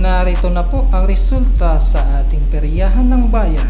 Narito na po ang resulta sa ating peryahan ng bayan.